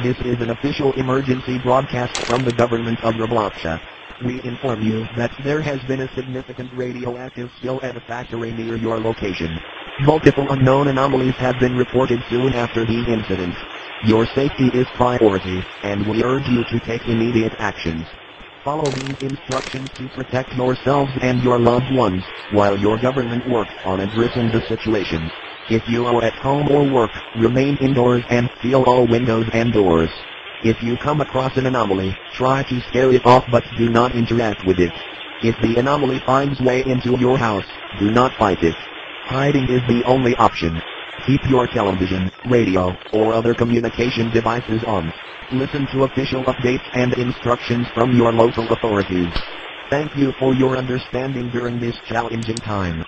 This is an official emergency broadcast from the government of Robloxia. We inform you that there has been a significant radioactive spill at a factory near your location. Multiple unknown anomalies have been reported soon after the incident. Your safety is priority, and we urge you to take immediate actions. Follow these instructions to protect yourselves and your loved ones, while your government works on addressing the situation. If you are at home or work, remain indoors and seal all windows and doors. If you come across an anomaly, try to scare it off but do not interact with it. If the anomaly finds way into your house, do not fight it. Hiding is the only option. Keep your television, radio, or other communication devices on. Listen to official updates and instructions from your local authorities. Thank you for your understanding during this challenging time.